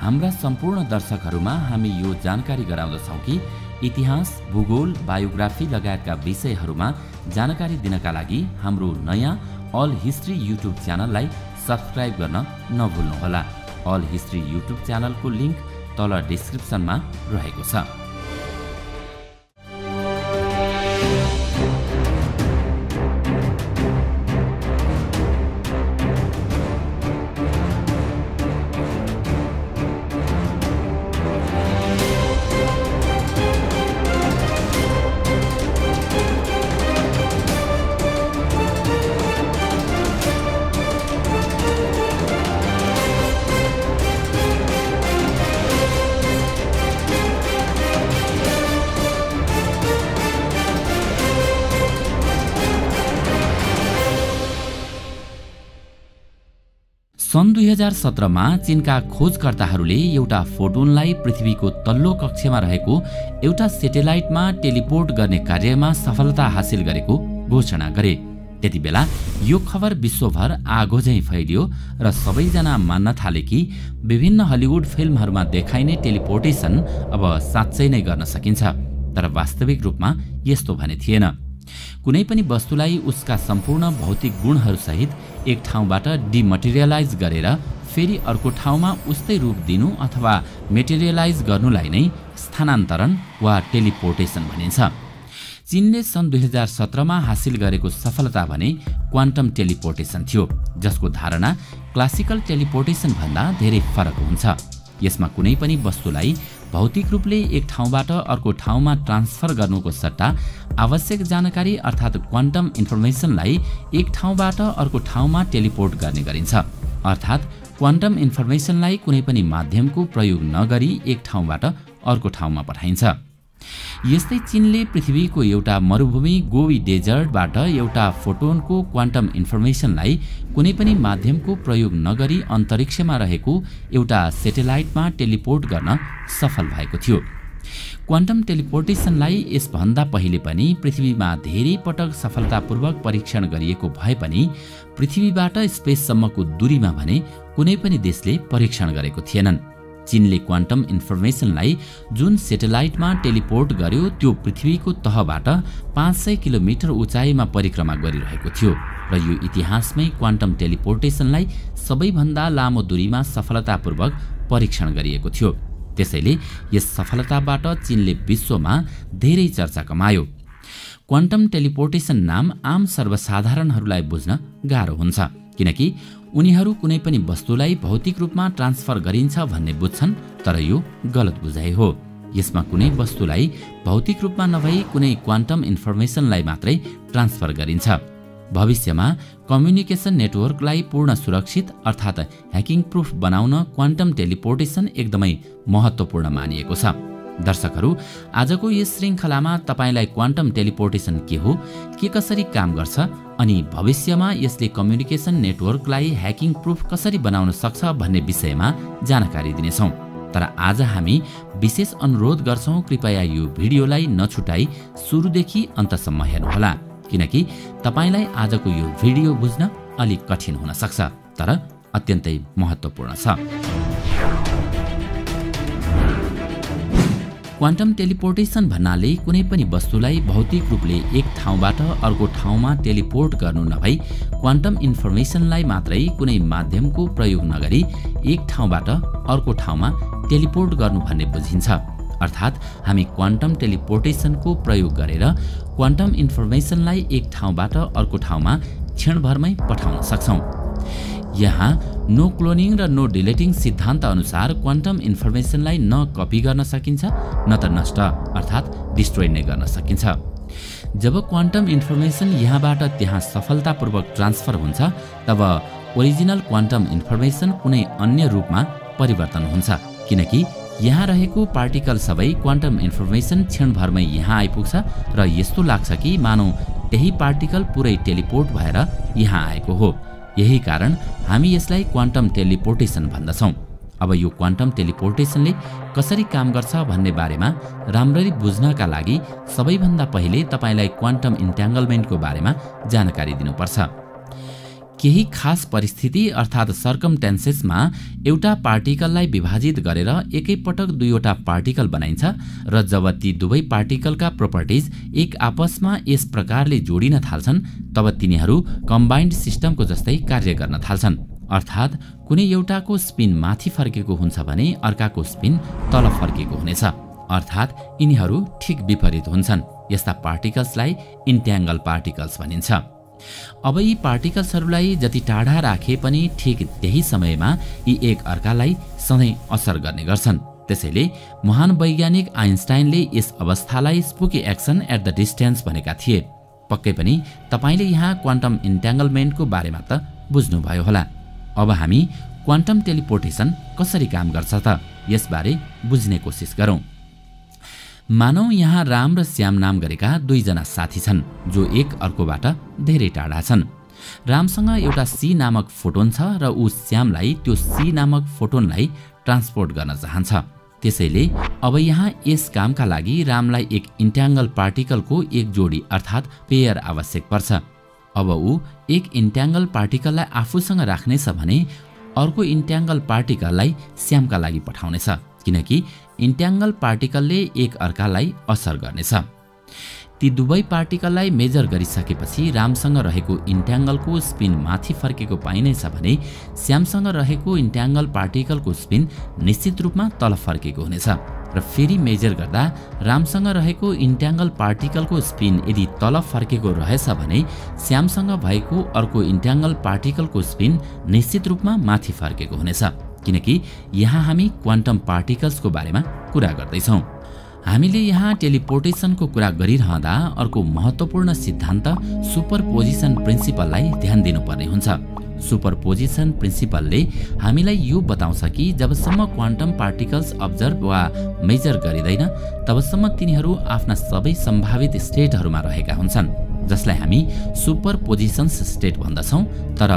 हाम्रा सम्पूर्ण दर्शकहरूमा हामी यो जानकारी गराउँदछौँ कि इतिहास भूगोल बायोग्राफी लगायतका विषयहरूमा जानकारी दिनका लागि हाम्रो नयाँ अल हिस्ट्री युट्युब च्यानललाई सब्सक्राइब गर्न नभुल्नुहोला। अल हिस्ट्री युट्युब च्यानलको लिङ्क तल डिस्क्रिप्सनमा रहेको छ। सन् दुई हजार सत्रमा चीनका खोजकर्ताहरूले एउटा फोटोनलाई पृथ्वीको तल्लो कक्षमा रहेको एउटा सेटेलाइटमा टेलिपोर्ट गर्ने कार्यमा सफलता हासिल गरेको घोषणा गरे। त्यति बेला यो खबर विश्वभर आगो झैँ फैलियो र सबैजना मान्न थाले कि विभिन्न हलिउड फिल्महरूमा देखाइने टेलिपोर्टेसन अब साँच्चै नै गर्न सकिन्छ तर वास्तविक रूपमा यस्तो भने थिएन। कुनै पनि वस्तुलाई उसका सम्पूर्ण भौतिक गुणहरूसहित एक ठाउँबाट डिमटेरियलाइज गरेर फेरि अर्को ठाउँमा उस्तै रूप दिनु अथवा मेटेरियलाइज गर्नुलाई नै स्थानान्तरण वा टेलिपोर्टेसन भनिन्छ। चीनले सन् दुई हजार सत्रमा हासिल गरेको सफलता भने क्वान्टम टेलिपोर्टेसन थियो जसको धारणा क्लासिकल टेलिपोर्टेसन भन्दा धेरै फरक हुन्छ। यसमा कुनै पनि वस्तुलाई भौतिक रूपले एक ठाउँबाट अर्को ठाउँमा ट्रान्सफर गर्नुको सट्टा आवश्यक जानकारी अर्थात् क्वान्टम इन्फर्मेसनलाई एक ठाउँबाट अर्को ठाउँमा टेलिपोर्ट गर्ने गरिन्छ। अर्थात् क्वान्टम इन्फर्मेसनलाई कुनै पनि माध्यमको प्रयोग नगरी एक ठाउँबाट अर्को ठाउँमा पठाइन्छ। यस्तै चीनले पृथ्वीको एउटा मरुभूमि गोवी डेजर्टबाट एउटा फोटोनको क्वान्टम इन्फर्मेसनलाई कुनै पनि माध्यमको प्रयोग नगरी अन्तरिक्षमा रहेको एउटा सेटेलाइटमा टेलिपोर्ट गर्न सफल भएको थियो। क्वान्टम टेलिपोर्टेसनलाई यसभन्दा पहिले पनि पृथ्वीमा धेरै पटक सफलतापूर्वक परीक्षण गरिएको भए पनि पृथ्वीबाट स्पेससम्मको दूरीमा भने कुनै पनि देशले परीक्षण गरेको थिएनन्। चीनले क्वान्टम इन्फर्मेसनलाई जुन सेटेलाइटमा टेलिपोर्ट गर्यो त्यो पृथ्वीको तहबाट पाँच सय किलोमिटर उचाइमा परिक्रमा गरिरहेको थियो र यो इतिहासमै क्वान्टम टेलिपोर्टेसनलाई सबैभन्दा लामो दूरीमा सफलतापूर्वक परीक्षण गरिएको थियो। त्यसैले यस सफलताबाट चीनले विश्वमा धेरै चर्चा कमायो। क्वान्टम टेलिपोर्टेसन नाम आम सर्वसाधारणहरूलाई बुझ्न गाह्रो हुन्छ किनकि उनीहरू कुनै पनि वस्तुलाई भौतिक रूपमा ट्रान्सफर गरिन्छ भन्ने बुझ्छन् तर यो गलत बुझाइ हो। यसमा कुनै वस्तुलाई भौतिक रूपमा नभई कुनै क्वान्टम इन्फर्मेसनलाई मात्रै ट्रान्सफर गरिन्छ। भविष्यमा कम्युनिकेसन नेटवर्कलाई पूर्ण सुरक्षित अर्थात् ह्याकिङ प्रुफ बनाउन क्वान्टम टेलिपोर्टेसन एकदमै महत्त्वपूर्ण मानिएको छ। दर्शकहरू आजको यस श्रृङ्खलामा तपाईँलाई क्वान्टम टेलिपोर्टेसन के हो के कसरी काम गर्छ अनि भविष्यमा यसले कम्युनिकेसन नेटवर्कलाई ह्याकिङ प्रुफ कसरी बनाउन सक्छ भन्ने विषयमा जानकारी दिनेछौँ। तर आज हामी विशेष अनुरोध गर्छौँ कृपया यो भिडियोलाई नछुटाई सुरुदेखि अन्तसम्म हेर्नुहोला। किनकि तपाईँलाई आजको यो भिडियो बुझ्न अलिक कठिन हुन सक्छ तर अत्यन्तै महत्त्वपूर्ण छ। क्वान्टम टेलिपोर्टेसन भन्नाले कुनै पनि वस्तुलाई भौतिक रूपले एक ठाउँबाट अर्को ठाउँमा टेलिपोर्ट गर्नु नभई क्वान्टम इन्फर्मेसनलाई मात्रै कुनै माध्यमको प्रयोग नगरी एक ठाउँबाट अर्को ठाउँमा टेलिपोर्ट गर्नु भन्ने बुझिन्छ। अर्थात् हामी क्वान्टम टेलिपोर्टेसनको प्रयोग गरेर क्वान्टम इन्फर्मेसनलाई एक ठाउँबाट अर्को ठाउँमा क्षणभरमै पठाउन सक्छौँ। यहाँ नो क्लोनिङ र नो डिलेटिङ सिद्धान्त अनुसार क्वान्टम इन्फर्मेसनलाई न कपी गर्न सकिन्छ न त नष्ट अर्थात् डिस्ट्रोय नै गर्न सकिन्छ। जब क्वान्टम इन्फर्मेसन यहाँबाट त्यहाँ सफलतापूर्वक ट्रान्सफर हुन्छ तब ओरिजिनल क्वान्टम इन्फर्मेसन कुनै अन्य रूपमा परिवर्तन हुन्छ किनकि यहाँ रहेको पार्टिकल सबै क्वान्टम इन्फर्मेसन क्षणभरमै यहाँ आइपुग्छ र यस्तो लाग्छ कि मानौ त्यही पार्टिकल पुरै टेलिपोर्ट भएर यहाँ आएको हो। यही कारण हामी यसलाई क्वान्टम टेलिपोर्टेसन भन्दछौँ। अब यो क्वान्टम टेलिपोर्टेसनले कसरी काम गर्छ भन्ने बारेमा राम्ररी बुझ्नका लागि सबैभन्दा पहिले तपाईँलाई क्वान्टम इन्ट्याङ्गलमेन्टको बारेमा जानकारी दिनुपर्छ। केही खास परिस्थिति अर्थात् सर्कमटेन्सेसमा एउटा पार्टिकललाई विभाजित गरेर एकैपटक दुईवटा पार्टिकल बनाइन्छ र जब ती दुवै पार्टिकलका प्रोपर्टिज एक आपसमा यस प्रकारले जोडिन थाल्छन् तब तिनीहरू कम्बाइन्ड सिस्टमको जस्तै कार्य गर्न थाल्छन्। अर्थात् कुनै एउटाको स्पिन माथि फर्केको हुन्छ भने अर्काको स्पिन तल फर्केको हुनेछ। अर्थात् यिनीहरू ठिक विपरीत हुन्छन्। यस्ता पार्टिकल्सलाई इन्ट्याङ्गल पार्टिकल्स भनिन्छ। अब यी पार्टिकल्सहरूलाई जति टाढा राखे पनि ठिक त्यही समयमा यी एक अर्कालाई सधैँ असर गर्ने गर्छन्। त्यसैले महान वैज्ञानिक आइन्स्टाइनले यस अवस्थालाई spooky action at the distance भनेका थिए। पक्कै पनि तपाईँले यहाँ क्वान्टम इन्ट्याङ्गलमेन्टको बारेमा त बुझ्नुभयो होला। अब हामी क्वान्टम टेलिपोर्टेसन कसरी काम गर्छ त यसबारे बुझ्ने कोसिस गरौँ। मानौ यहाँ राम र श्याम नाम गरेका दुईजना साथी छन् जो एक अर्कोबाट धेरै टाढा छन्। रामसँग एउटा सी नामक फोटोन छ र ऊ श्यामलाई त्यो सी नामक फोटोनलाई ट्रान्सपोर्ट गर्न चाहन्छ। त्यसैले अब यहाँ यस कामका लागि रामलाई एक इन्ट्याङ्गल पार्टिकलको एक जोडी अर्थात् पेयर आवश्यक पर्छ। अब ऊ एक इन्ट्याङ्गल पार्टिकललाई आफूसँग राख्नेछ भने अर्को इन्ट्याङ्गल पार्टिकललाई श्यामका लागि पठाउनेछ। किनकि इन्ट्याङ्गल पार्टिकलले एक अर्कालाई असर गर्नेछ। ती दुवै पार्टिकललाई मेजर गरिसकेपछि रामसँग रहेको इन्ट्याङ्गलको स्पिन माथि फर्केको पाइनेछ भने श्यामसँग रहेको इन्ट्याङ्गल पार्टिकलको स्पिन निश्चित रूपमा तल फर्केको हुनेछ र फेरि मेजर गर्दा रामसँग रहेको इन्ट्याङ्गल पार्टिकलको स्पिन यदि तल फर्केको रहेछ भने श्यामसँग भएको अर्को इन्ट्याङ्गल पार्टिकलको स्पिन निश्चित रूपमा माथि फर्केको हुनेछ। किनकि यहाँ हामी क्वान्टम पार्टिकल्सको बारेमा कुरा गर्दैछौँ। हामीले यहाँ टेलिपोर्टेसनको कुरा गरिरहँदा अर्को महत्त्वपूर्ण सिद्धान्त सुपर पोजिसन प्रिन्सिपललाई ध्यान दिनुपर्ने हुन्छ। सुपर पोजिसन प्रिन्सिपलले हामीलाई यो बताउँछ कि जबसम्म क्वान्टम पार्टिकल्स अब्जर्भ वा मेजर गरिँदैन तबसम्म तिनीहरू आफ्ना सबै सम्भावित स्टेटहरूमा रहेका हुन्छन्। जसलाई हामी सुपर पोजिसन्स स्टेट भन्दछौँ। तर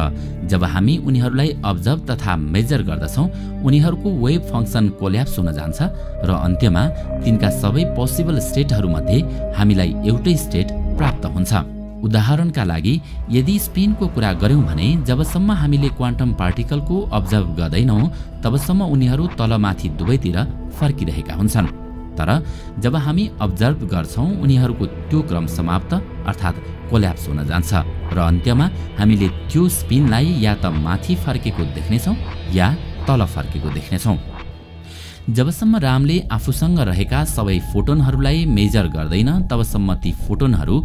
जब हामी उनीहरूलाई अब्जर्भ तथा मेजर गर्दछौँ उनीहरूको वेभ फङ्सन कोल्याप्स हुन जान्छ र अन्त्यमा तिनका सबै पोसिबल स्टेटहरूमध्ये हामीलाई एउटै स्टेट प्राप्त हुन्छ। उदाहरणका लागि यदि स्पिनको कुरा गऱ्यौँ भने जबसम्म हामीले क्वान्टम पार्टिकलको अब्जर्भ गर्दैनौँ तबसम्म उनीहरू तलमाथि दुवैतिर फर्किरहेका हुन्छन्। तर जब हामी अब्जर्भ गर्छौँ उनीहरूको त्यो क्रम समाप्त अर्थात् कोल्याप्स हुन जान्छ। र अन्त्यमा हामीले त्यो स्पिनलाई या त माथि फर्केको देख्नेछौँ या तल फर्केको देख्नेछौँ। जबसम्म रामले आफूसँग रहेका सबै फोटोनहरूलाई मेजर गर्दैन तबसम्म ती फोटोनहरू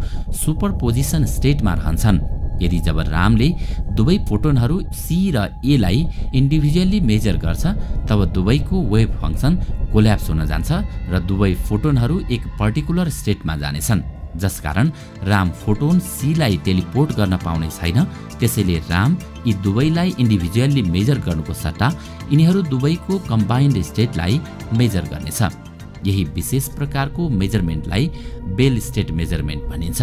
सुपर पोजिसन स्टेटमा रहन्छन्। यदि जब रामले दुवै फोटोनहरू सी र एलाई इन्डिभिजुअली मेजर गर्छ तब दुवैको वेभ फङ्सन कोल्याप्स हुन जान्छ र दुवै फोटोनहरू एक पर्टिकुलर स्टेटमा जानेछन्। जसकारण राम फोटोन सीलाई टेलिपोर्ट गर्न पाउने छैन। त्यसैले राम यी दुवैलाई इन्डिभिजुअल्ली मेजर गर्नुको सट्टा यिनीहरू दुवैको कम्बाइन्ड स्टेटलाई मेजर गर्नेछ। यही विशेष प्रकारको मेजरमेन्टलाई बेल स्टेट मेजरमेन्ट भनिन्छ।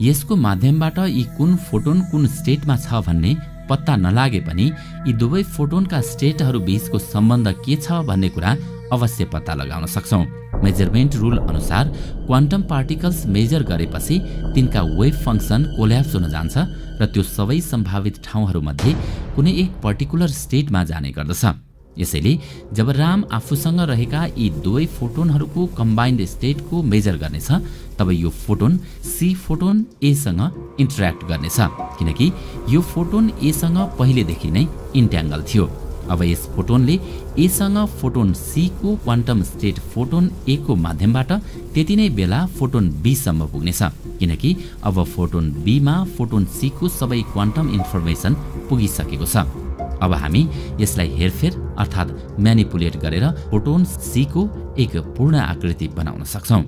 यसको माध्यमबाट यी कुन फोटोन कुन स्टेटमा छ भन्ने पत्ता नलागे पनि यी दुवै फोटोनका स्टेटहरू बीचको सम्बन्ध के छ भन्ने कुरा अवश्य पत्ता लगाउन सक्छौँ। मेजरमेन्ट रुल अनुसार क्वान्टम पार्टिकल्स मेजर गरेपछि तिनका वेभ फङ्सन कोल्याप्स हुन जान्छ र त्यो सबै सम्भावित ठाउँहरूमध्ये कुनै एक पर्टिकुलर स्टेटमा जाने गर्दछ। यसैले जब राम आफूसँग रहेका यी दुवै फोटोनहरूको कम्बाइन्ड स्टेटको मेजर गर्नेछ तब यो फोटोन सी फोटोन एसँग इन्टरेक्ट गर्नेछ किनकि यो फोटोन एसँग पहिलेदेखि नै इन्ट्याङ्गल थियो। अब यस फोटोनले एसँग फोटोन सीको क्वान्टम स्टेट फोटोन ए को माध्यमबाट त्यति नै बेला फोटोन बीसम्म पुग्नेछ किनकि अब फोटोन बीमा फोटोन सीको सबै क्वान्टम इन्फर्मेसन पुगिसकेको छ। अब हामी यसलाई हेरफेर अर्थात् म्यानिपुलेट गरेर फोटोन सीको एक पूर्ण आकृति बनाउन सक्छौँ।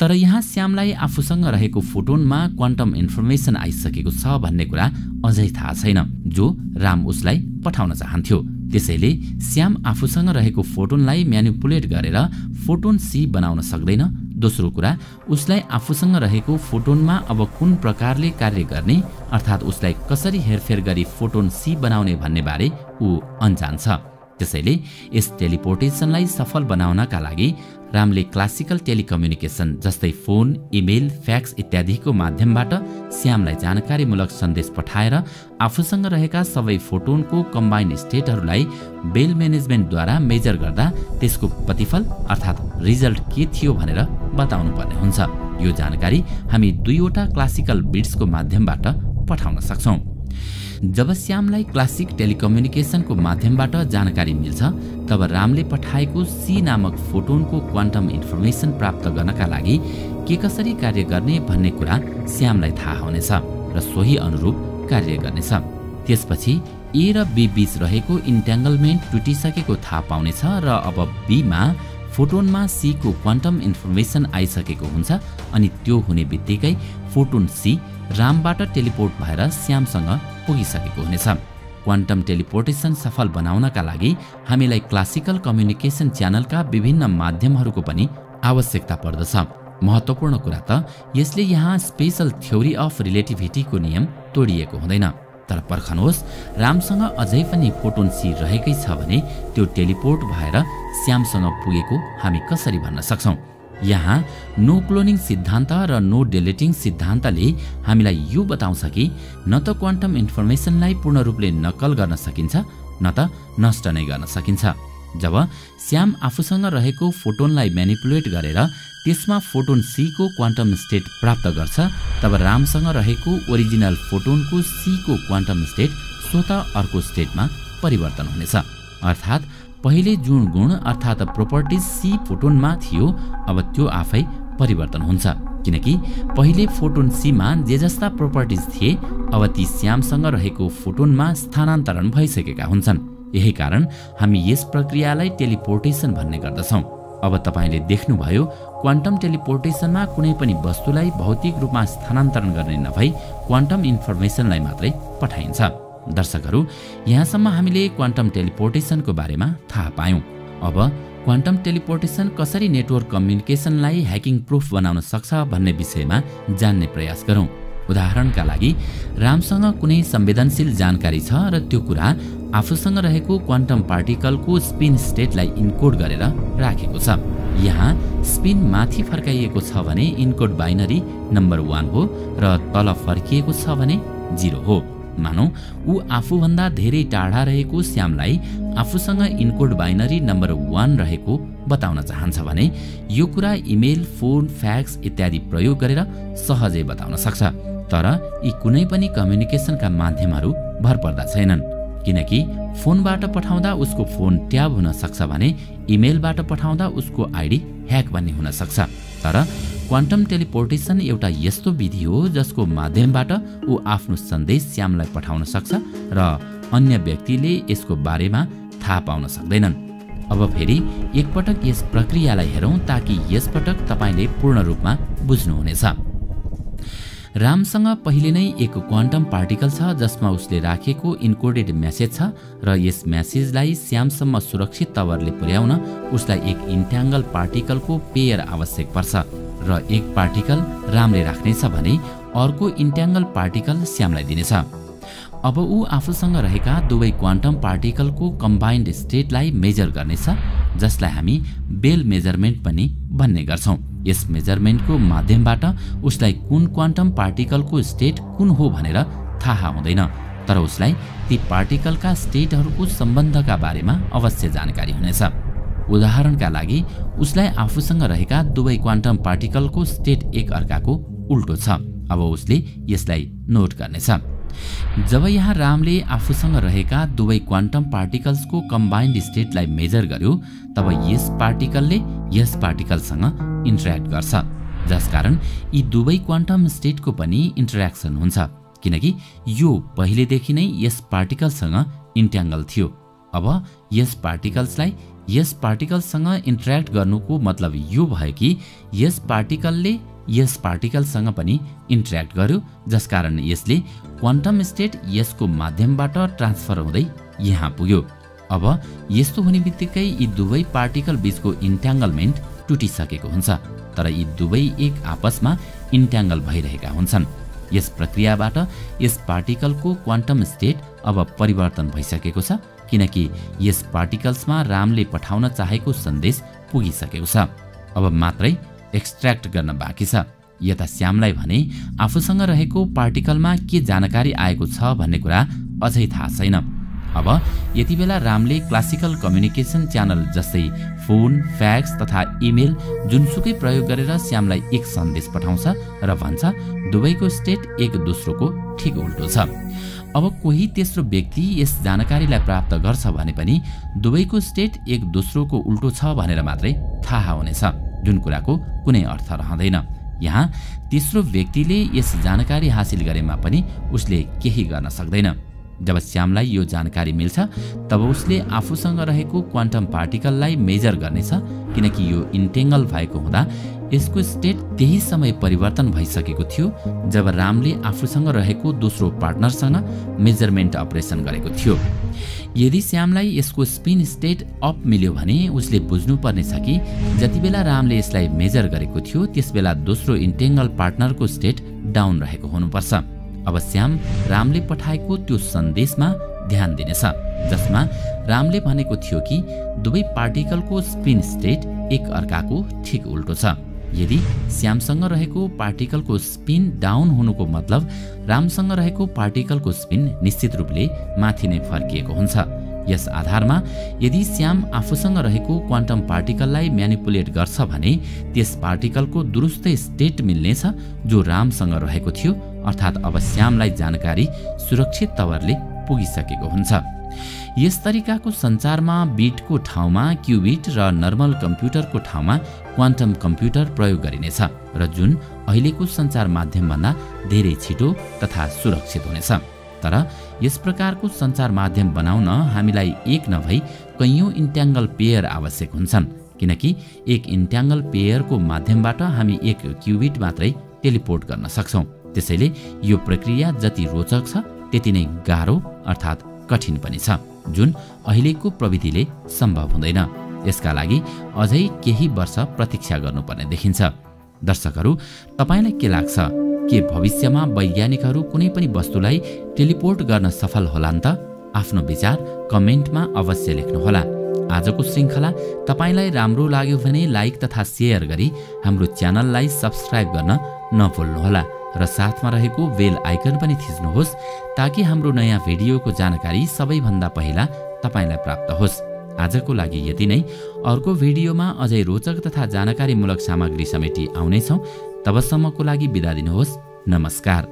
तर यहाँ श्यामलाई आफूसँग रहेको फोटोनमा क्वान्टम इन्फर्मेसन आइसकेको छ भन्ने कुरा अझै थाहा छैन जो राम उसलाई पठाउन चाहन्थ्यो। त्यसैले श्याम आफूसँग रहेको फोटोनलाई म्यानिपुलेट गरेर फोटोन सी बनाउन सक्दैन दोस्रो कुरा उसलाई आफूसँग रहेको फोटोनमा अब कुन प्रकारले कार्य गर्ने अर्थात् उसलाई कसरी हेरफेर गरी फोटोन सी बनाउने भन्ने बारे ऊ अन्जान छ। त्यसैले यस टेलिपोर्टेसनलाई सफल बनाउनका लागि रामले क्लासिकल टेलिकम्युनिकेसन जस्तै फोन इमेल फ्याक्स इत्यादिको माध्यमबाट श्यामलाई जानकारीमूलक सन्देश पठाएर आफूसँग रहेका सबै फोटोनको कम्बाइन्ड स्टेटहरूलाई बेल म्यानेजमेन्टद्वारा मेजर गर्दा त्यसको प्रतिफल अर्थात् रिजल्ट के थियो भनेर बताउनु पर्ने हुन्छ। यो जानकारी हामी दुईवटा क्लासिकल बिट्सको माध्यमबाट पठाउन सक्छौँ। जब श्यामलाई क्लासिक टेलिकम्युनिकेसनको माध्यमबाट जानकारी मिल्छ तब रामले पठाएको सी नामक फोटोनको क्वान्टम इन्फर्मेसन प्राप्त गर्नका लागि के कसरी कार्य गर्ने भन्ने कुरा श्यामलाई थाहा हुनेछ र सोही अनुरूप कार्य गर्नेछ। त्यसपछि ए र बी बीच रहेको इन्ट्याङ्गलमेन्ट टुटिसकेको थाहा पाउनेछ र अब बीमा फोटोनमा सीको क्वान्टम इन्फर्मेसन आइसकेको हुन्छ अनि त्यो हुने बित्तिकै फोटोन सी रामबाट टेलिपोर्ट भएर श्यामसँग पुगिसकेको हुनेछ। क्वान्टम टेलिपोर्टेसन सफल बनाउनका लागि हामीलाई क्लासिकल कम्युनिकेसन च्यानलका विभिन्न माध्यमहरूको पनि आवश्यकता पर्दछ। महत्त्वपूर्ण कुरा त यसले यहाँ स्पेसल थ्योरी अफ रिलेटिभिटीको नियम तोडिएको हुँदैन। तर पर्खनुहोस् रामसँग अझै पनि फोटोन सी रहेकै छ भने त्यो टेलिपोर्ट भएर श्यामसँग पुगेको हामी कसरी भन्न सक्छौँ? यहाँ नो क्लोनिङ सिद्धान्त र नो डेलिटिङ सिद्धान्तले हामीलाई यो बताउँछ कि न त क्वान्टम इन्फर्मेसनलाई पूर्ण रूपले नक्कल गर्न सकिन्छ न त नष्ट नै गर्न सकिन्छ। जब श्याम आफूसँग रहेको फोटोनलाई म्यानिपुलेट गरेर त्यसमा फोटोन सीको क्वान्टम स्टेट प्राप्त गर्छ तब रामसँग रहेको ओरिजिनल फोटोनको सीको क्वान्टम स्टेट स्वत अर्को स्टेटमा परिवर्तन हुनेछ। अर्थात् पहिले जुन गुण अर्थात् प्रोपर्टिज सी फोटोनमा थियो अब त्यो आफै परिवर्तन हुन्छ। किनकि पहिले फोटोन सीमा जे जस्ता प्रोपर्टिज थिए अब ती श्यामसँग रहेको फोटोनमा स्थानान्तरण भइसकेका हुन्छन्। यही कारण हामी यस प्रक्रियालाई टेलिपोर्टेसन भन्ने गर्दछौँ। अब तपाईँले देख्नुभयो क्वान्टम टेलिपोर्टेसनमा कुनै पनि वस्तुलाई भौतिक रूपमा स्थानान्तरण गर्ने नभई क्वान्टम इन्फर्मेसनलाई मात्रै पठाइन्छ। दर्शकहरू यहाँसम्म हामीले क्वान्टम टेलिपोर्टेसनको बारेमा थाहा पायौँ। अब क्वान्टम टेलिपोर्टेसन कसरी नेटवर्क कम्युनिकेसनलाई ह्याकिङ प्रुफ बनाउन सक्छ भन्ने विषयमा जान्ने प्रयास गरौँ। उदाहरणका लागि रामसँग कुनै संवेदनशील जानकारी छ र त्यो कुरा आफूसँग रहेको क्वान्टम पार्टिकलको स्पिन स्टेटलाई इन्कोड गरेर राखेको छ। यहाँ स्पिन माथि फर्काइएको छ भने इन्कोड बाइनरी नम्बर वान हो र तल फर्किएको छ भने जिरो हो। मानौ ऊ आफूभन्दा धेरै टाढा रहेको श्यामलाई आफूसँग इनकोड बाइनरी नम्बर वान रहेको बताउन चाहन्छ भने यो कुरा इमेल फोन फ्याक्स इत्यादि प्रयोग गरेर सहजै बताउन सक्छ। तर यी कुनै पनि कम्युनिकेसनका माध्यमहरू भर पर्दा छैनन्। किनकि फोनबाट पठाउँदा उसको फोन ट्याब हुन सक्छ भने इमेलबाट पठाउँदा उसको आइडी ह्याक भन्ने हुन सक्छ। तर क्वान्टम टेलिपोर्टेसन एउटा यस्तो विधि हो जसको माध्यमबाट ऊ आफ्नो सन्देश श्यामलाई पठाउन सक्छ र अन्य व्यक्तिले यसको बारेमा थाहा पाउन सक्दैनन्। अब फेरि एकपटक यस प्रक्रियालाई हेरौँ ताकि यसपटक तपाईँले पूर्ण रूपमा बुझ्नुहुनेछ। रामसँग पहिले नै एक क्वान्टम पार्टिकल छ जसमा उसले राखेको इन्कोडेड म्यासेज छ र यस म्यासेजलाई श्यामसम्म सुरक्षित तवरले पुर्याउन उसलाई एक इन्ट्याङ्गल पार्टिकलको पेयर आवश्यक पर्छ। र एक पार्टिकल रामले राख्नेछ भने अर्को इन्ट्याङ्गल पार्टिकल श्यामलाई दिनेछ। अब ऊ आफूसँग रहेका दुवै क्वान्टम पार्टिकलको कम्बाइन्ड स्टेटलाई मेजर गर्नेछ जसलाई हामी बेल मेजरमेन्ट पनि भन्ने गर्छौँ। यस मेजरमेन्टको माध्यमबाट उसलाई कुन क्वान्टम पार्टिकलको स्टेट कुन हो भनेर थाहा हुँदैन तर उसलाई ती पार्टिकलका स्टेटहरूको सम्बन्धका बारेमा अवश्य जानकारी हुनेछ। उदाहरणका लागि उसलाई आफूसँग रहेका दुवै क्वान्टम पार्टिकलको स्टेट एक अर्काको उल्टो छ। अब उसले यसलाई नोट गर्नेछ। जब यहाँ रामले आफूसँग रहेका दुवै क्वान्टम पार्टिकल्सको कम्बाइन्ड स्टेटलाई मेजर गर्यो तब यस पार्टिकलले यस पार्टिकलसँग इन्टरेक्ट गर्छ। जसकारण यी दुवै क्वान्टम स्टेटको पनि इन्टरेक्सन हुन्छ किनकि यो पहिलेदेखि नै यस पार्टिकलसँग इन्ट्याङ्गल थियो। अब यस पार्टिकल्सलाई यस पार्टिकलसँग इन्ट्रेक्ट गर्नुको मतलब यो भयो कि यस पार्टिकलले यस पार्टिकलसँग पनि इन्ट्रेक्ट गर्यो जसकारण यसले क्वान्टम स्टेट यसको माध्यमबाट ट्रान्सफर हुँदै यहाँ पुग्यो। अब यस्तो हुने बित्तिकै यी दुवै पार्टिकल बिचको इन्ट्याङ्गलमेन्ट टुटिसकेको हुन्छ तर यी दुवै एक आपसमा इन्ट्याङ्गल भइरहेका हुन्छन्। यस प्रक्रियाबाट यस पार्टिकलको क्वान्टम स्टेट अब परिवर्तन भइसकेको छ। किनकि यस पार्टिकल्समा रामले पठाउन चाहेको सन्देश पुगिसकेको छ। अब मात्रै एक्सट्र्याक्ट गर्न बाँकी छ। यता श्यामलाई भने आफूसँग रहेको पार्टिकलमा के जानकारी आएको छ? भन्ने कुरा अझै थाहा छैन। अब यति बेला रामले क्लासिकल कम्युनिकेसन च्यानल जस्तै फोन फ्याक्स तथा इमेल जुनसुकै प्रयोग गरेर श्यामलाई एक सन्देश पठाउँछ र भन्छ दुवैको स्टेट एक दोस्रोको ठिक उल्टो छ। अब कोही तेस्रो व्यक्ति यस जानकारीलाई प्राप्त गर्छ भने पनि दुवैको स्टेट एक दोस्रोको उल्टो छ भनेर मात्रै थाहा हुनेछ। जुन कुराको कुनै अर्थ रहँदैन। यहाँ तेस्रो व्यक्तिले यस जानकारी हासिल गरेमा पनि उसले केही गर्न सक्दैन। जब श्यामलाई यो जानकारी मिल्छ तब उसले आफूसँग रहेको क्वान्टम पार्टिकललाई मेजर गर्नेछ किनकि यो इन्टेङ्गल भएको हुँदा यसको स्टेट त्यही समय परिवर्तन भइसकेको थियो जब रामले आफूसँग रहेको दोस्रो पार्टनरसँग मेजरमेन्ट अपरेसन गरेको थियो। यदि श्यामलाई यसको स्पिन स्टेट अप मिल्यो भने उसले बुझ्नुपर्नेछ कि जति बेला रामले यसलाई मेजर गरेको थियो त्यसबेला दोस्रो इन्टेङ्गल पार्टनरको स्टेट डाउन रहेको हुनुपर्छ। अब श्याम रामले पठाएको त्यो सन्देशमा ध्यान दिनेछ जसमा रामले भनेको थियो कि दुवै पार्टिकलको स्पिन स्टेट एक अर्काको ठिक उल्टो छ। यदि श्यामसँग रहेको पार्टिकलको स्पिन डाउन हुनुको मतलब रामसँग रहेको पार्टिकलको स्पिन निश्चित रूपले माथि नै फर्किएको हुन्छ। यस आधारमा यदि श्याम आफूसँग रहेको क्वान्टम पार्टिकललाई म्यानिपुलेट गर्छ भने त्यस पार्टिकलको दुरुस्तै स्टेट मिल्नेछ जो रामसँग रहेको थियो अर्थात् अब श्यामलाई जानकारी सुरक्षित तवरले पुगिसकेको हुन्छ। यस तरिकाको सञ्चारमा बिटको ठाउँमा क्युबिट र नर्मल कम्प्युटरको ठाउँमा क्वान्टम कम्प्युटर प्रयोग गरिनेछ र जुन अहिलेको सञ्चार माध्यमभन्दा धेरै छिटो तथा सुरक्षित हुनेछ। तर यस प्रकारको सञ्चार माध्यम बनाउन हामीलाई एक नभई कैयौँ इन्ट्याङ्गल पेयर आवश्यक हुन्छन् किनकि एक इन्ट्याङ्गल पेयरको माध्यमबाट हामी एक क्युबिट मात्रै टेलिपोर्ट गर्न सक्छौँ। त्यसैले यो प्रक्रिया जति रोचक छ त्यति नै गाह्रो अर्थात् कठिन पनि छ जुन अहिलेको प्रविधिले सम्भव हुँदैन। यसका लागि अझै केही वर्ष प्रतीक्षा गर्नुपर्ने देखिन्छ। दर्शकहरू तपाईँलाई के लाग्छ? के भविष्यमा वैज्ञानिकहरू कुनै पनि वस्तुलाई टेलिपोर्ट गर्न सफल होलान् त? आफ्नो विचार कमेन्टमा अवश्य लेख्नुहोला। आजको श्रृङ्खला तपाईँलाई राम्रो लाग्यो भने लाइक तथा सेयर गरी हाम्रो च्यानललाई सब्सक्राइब गर्न नभुल्नुहोला र साथमा रहेको बेल आइकन पनि थिच्नुहोस् ताकि हाम्रो नयाँ भिडियोको जानकारी सबैभन्दा पहिला तपाईँलाई प्राप्त होस्। आजको लागि यति नै। अर्को भिडियोमा अझै रोचक तथा जानकारीमूलक सामग्री समेटी आउनेछौँ। तबसम्मको लागि बिदा दिनुहोस्। नमस्कार।